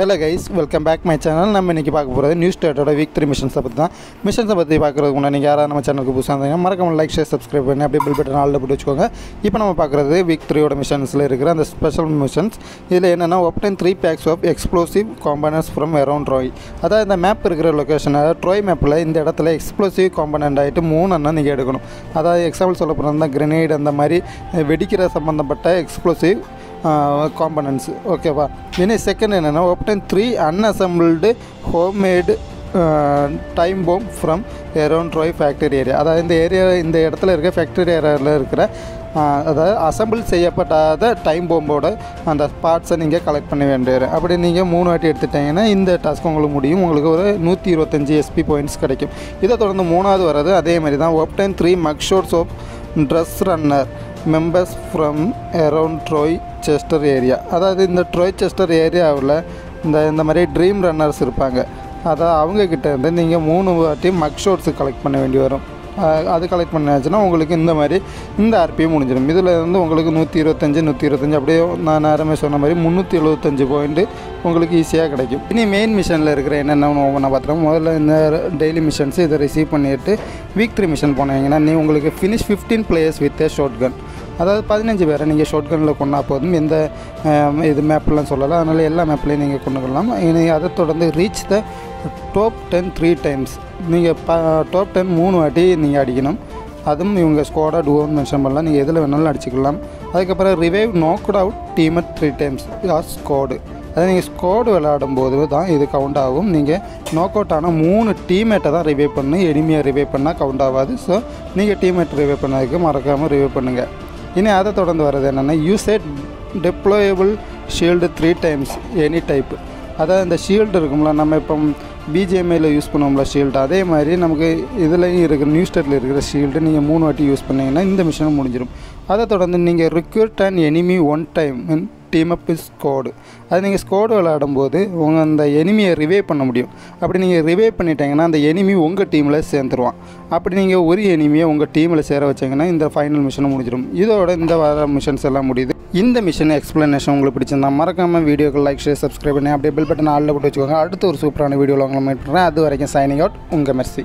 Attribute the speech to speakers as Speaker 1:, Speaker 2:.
Speaker 1: Hello guys welcome back my channel நம்ம இன்றைக்கி பார்க்க போகிறது நியூஸ் ஸ்டேட்டோட வீக் த்ரீ மிஷன்ஸை பற்றி தான் மிஷன்ஸை பற்றி பார்க்குறதுக்கு முன்னாடி நீங்கள் யாராவது நம்ம சேனலுக்கு புதுசாக இருந்தீங்கன்னா மறக்காம லைக் ஷேர் சப்ஸ்கிரைப் பண்ணி அப்படியே பில் பட்டன் ஆளில் போட்டு வச்சுக்கோங்க. இப்போ நம்ம பார்க்குறது வீக் த்ரீயோட மிஷன்ஸில் இருக்கிற அந்த ஸ்பெஷல் மிஷன்ஸ் இதில் என்னென்னா obtain three packs of explosive components from around Troy அதாவது இந்த மேப் இருக்கிற லொக்கேஷன் ட்ரோய் ட்ராய் மேப்பில் இந்த இடத்துல எக்ஸ்ப்ளோசிவ் காம்பனண்ட் ஆகிட்டு மூணு அண்ணன் நீங்கள் எடுக்கணும். அதாவது எக்ஸாம்பிள் சொல்ல போகிறதா கிரனேட் அந்த மாதிரி வெடிக்கிற சம்மந்தப்பட்ட எக்ஸ்ப்ளோசிவ் காம்பனன்ட்ஸ் ஓகேவா இனி செகண்ட் என்னென்னா obtain three unassembled homemade time bomb from around Troy factory area அதாவது இந்த ஏரியா இந்த இடத்துல இருக்க ஃபேக்டரி ஏரியாவில் இருக்கிற அதாவது அசம்பிள் செய்யப்படாத டைம் போம்போட அந்த பார்ட்ஸை நீங்கள் கலெக்ட் பண்ண வேண்டியது அப்படி நீங்கள் மூணு வாட்டி எடுத்துட்டீங்கன்னா இந்த டாஸ்க் உங்களுக்கு முடியும். உங்களுக்கு ஒரு நூற்றி இருபத்தஞ்சி எஸ்பி பாயிண்ட்ஸ் கிடைக்கும். இதை தொடர்ந்து மூணாவது வர்றது அதே மாதிரி தான். Ubtan three மக்ஷோர்ஸ் of dress runner members from around Troy Chester area அதாவது இந்த ட்ரோய் செஸ்டர் ஏரியாவில் இந்த இந்த மாதிரி ட்ரீம் ரன்னர்ஸ் இருப்பாங்க. அதான் அவங்கக்கிட்ட இருந்து நீங்கள் மூணு வாட்டி மக் ஷோட்ஸு கலெக்ட் பண்ண வேண்டி வரும். அது கலெக்ட் பண்ணாச்சுன்னா உங்களுக்கு இந்த மாதிரி இந்த ஆர்பி முடிஞ்சிடும். இதில் இருந்து உங்களுக்கு நூற்றி இருபத்தஞ்சி நூற்றி இருபத்தஞ்சி அப்படியே நான் நேரமே சொன்ன மாதிரி முந்நூற்றி எழுபத்தஞ்சு பாயிண்ட்டு உங்களுக்கு ஈஸியாக கிடைக்கும். இனி மெயின் மிஷனில் இருக்கிற என்னென்ன ஒவ்வொன்றா பார்த்துட்டோம். முதல்ல இந்த டெய்லி மிஷன்ஸ் இதை ரிசீவ் பண்ணிட்டு வீக் த்ரீ மிஷன் போனீங்கன்னா நீ உங்களுக்கு finish fifteen players with a shotgun அதாவது பதினஞ்சு பேரை நீங்கள் ஷார்ட் கனில் கொண்டா போதும். எந்த இது மேப்லாம் சொல்லலாம் அதனால் எல்லா மேப்லேயும் நீங்கள் கொண்டு வரலாம். அதை தொடர்ந்து reach the top ten three times நீங்கள் ப டாப் டென் மூணு வாட்டி நீங்கள் அடிக்கணும். அதுவும் இவங்க ஸ்குவாடாக டூன்னு மென்ஷன் பண்ணலாம். நீங்கள் எதில் வேணாலும் அடிச்சுக்கலாம். அதுக்கப்புறம் revive knocked out team at three times last squad அதாவது நீங்கள் ஸ்குவாடு விளையாடும் போது தான் இது கவுண்ட் ஆகும். நீங்கள் நாக் அவுட் ஆனால் மூணு டீம்மேட்டை தான் ரிவைவ் பண்ணி எளிமையாக ரிவைவ் பண்ணால் கவுண்ட் ஆகாது. ஸோ நீங்கள் டீம்மேட் ரிவைவ் பண்ணதுக்கு மறக்காமல் ரிவைவ் பண்ணுங்கள் இனி அதை தொடர்ந்து வர்றது என்னென்னா use a deployable shield three times any type அதாவது இந்த ஷீல்டு இருக்கும்ல நம்ம இப்போ பிஜிஎம்ஐயில் யூஸ் பண்ணுவோம்ல ஷீல்டு அதே மாதிரி நமக்கு இதுலேயும் இருக்கிற நியூ ஸ்டேட்டில் இருக்கிற ஷீல்டு நீங்கள் மூணு வாட்டி யூஸ் பண்ணீங்கன்னா இந்த மிஷினும் முடிஞ்சிடும் அதை தொடர்ந்து நீங்கள் required and enemy one time mean team up squad அது நீங்கள் ஸ்கோடு விளையாடும்போது உங்கள் அந்த எனிமியை ரிவே பண்ண முடியும். அப்படி நீங்கள் ரிவே பண்ணிட்டீங்கன்னா அந்த எனிமி உங்கள் டீமில் சேர்ந்துருவான். அப்படி நீங்கள் ஒரு எனிமியை உங்கள் டீமில் சேர வச்சிங்கன்னா இந்த ஃபைனல் மிஷனும் முடிஞ்சிடும். இதோட இந்த வார மிஷன்ஸ் எல்லாம் முடியுது. இந்த மிஷன் எக்ஸ்ப்ளனேஷன் உங்களுக்கு பிடிச்சிருந்தா மறக்காமல் வீடியோக்கு லைக் ஷேர் சப்ஸ்கிரைப் பண்ணி அப்படியே பில் பட்டன் ஆளில் போட்டு வச்சுக்கோங்க. அடுத்த ஒரு சூப்பரான வீடியோவில் உங்களை மீட் பண்ணுறேன் அது வரைக்கும் சைனிங் அவுட் உங்கள் மெர்சி.